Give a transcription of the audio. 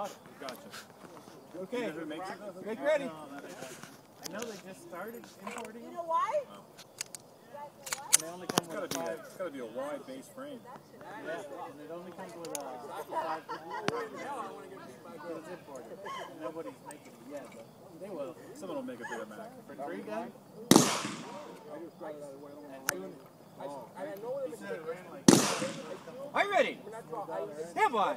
bought it. Gotcha. Okay. You know who makes it ready. I know they just started importing You know why? and they only come It's gotta a be a, it's gotta be a wide base frame. Yeah, and it only comes with a five. It's imported. Nobody's making it yet, but they will. Someone will make a bigger Mac. For three gun. He said it ran like. Are you ready? Stand by.